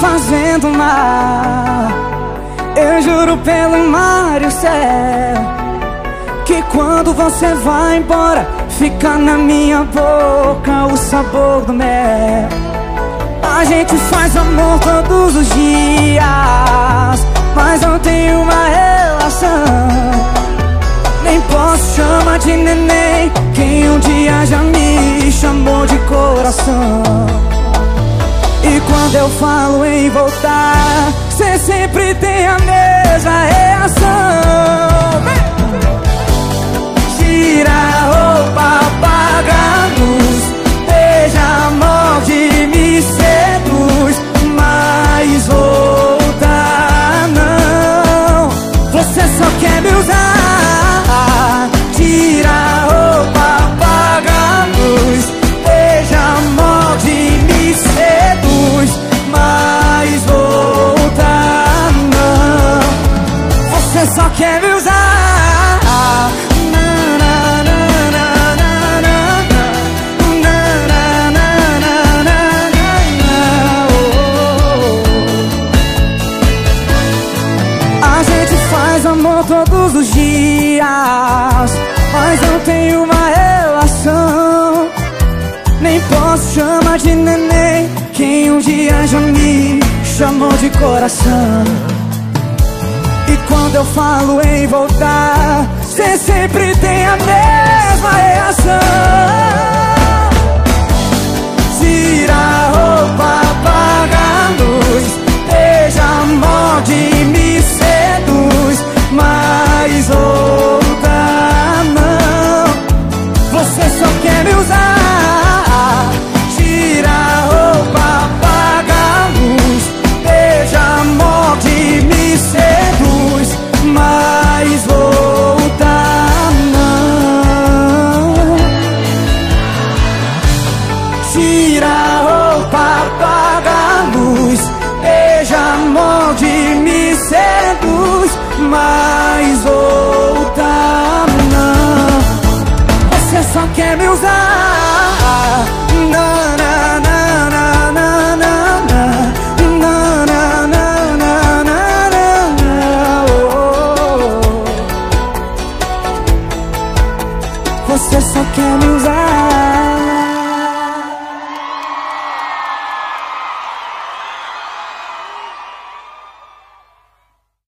fazendo mal. Eu juro pelo mar e o céu Que quando você vai embora Fica na minha boca o sabor do mel. A gente faz amor todos os dias Mas não tem uma relação. Nem posso chamar de neném Quem um dia já me chamou de coração quando eu falo em voltar, cê sempre tem a mesma reação. só quer me usar. A gente faz amor todos os dias, mas não tem uma relação. Nem posso chamar de neném quem um dia já me chamou de coração eu falo em voltar Cê sempre tem a mesma reação. Tira a roupa, apaga a luz Beija, morde, me seduz. Mas voltar não. Você só quer me usar mais voltar não Você só quer me usar. Na, na, na, na, na, na, na, na, na, na, na, na, oh. Você só quer me usar.